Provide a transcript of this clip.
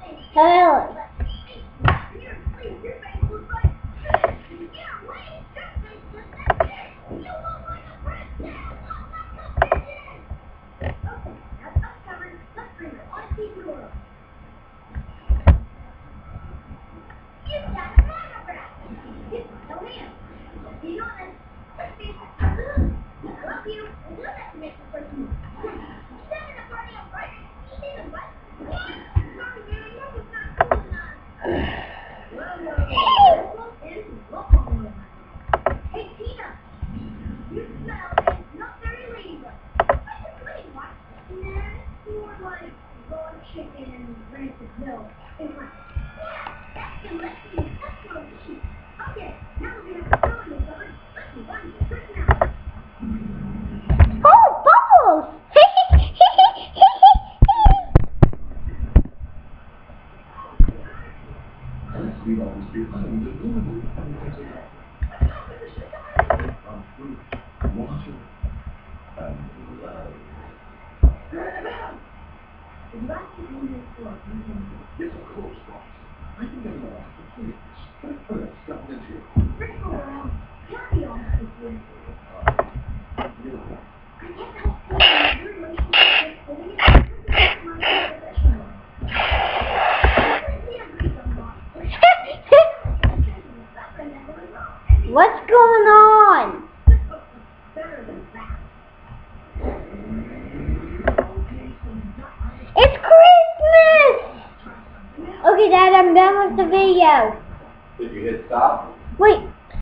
things. Hello. But, hey, after you're asleep, your face looks like this. Yeah, wait, your face just like this. You look like a princess. Look like a princess. Okay, now that's chicken and rancid milk. It's like, yeah, that's the recipe. That's what I'm eating. Okay, now we're gonna have to fill in the cupboard. Let's move on to the personality. Oh, bubbles! Would you like to do this for me? Yes, of course, boss. I get along with please. But first, stop into you. Rick Moran, can I be honest with you? I can't help feeling your relationship What's going on? Better than that. It's Christmas! Okay, Dad, I'm done with the video. Did you hit stop? Wait,